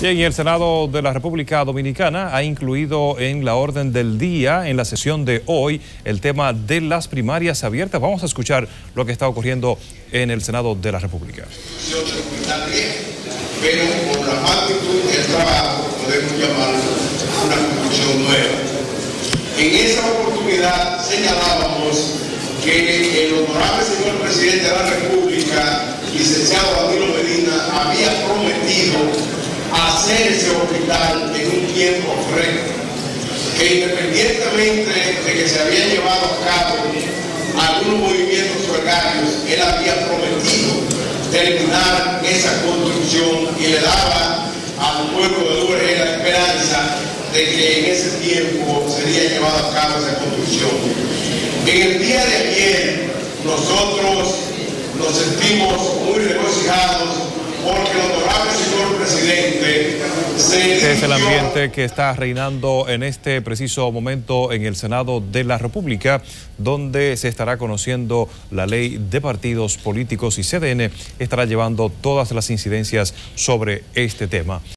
Bien, y el Senado de la República Dominicana ha incluido en la orden del día, en la sesión de hoy, el tema de las primarias abiertas. Vamos a escuchar lo que está ocurriendo en el Senado de la República. Pero por la magnitud del trabajo podemos llamarlo una nueva. En esa oportunidad señalábamos que el honorable señor presidente de la República, licenciado Danilo Medina, había prometido hacer ese hospital en un tiempo recto, que independientemente de que se habían llevado a cabo algunos movimientos horarios, él había prometido terminar esa construcción y le daba al pueblo de Lourdes la esperanza de que en ese tiempo sería llevado a cabo esa construcción. En el día de ayer nosotros nos sentimos muy regocijados porque el honorable señor presidente se Este es el ambiente que está reinando en este preciso momento en el Senado de la República, donde se estará conociendo la ley de partidos políticos y CDN estará llevando todas las incidencias sobre este tema.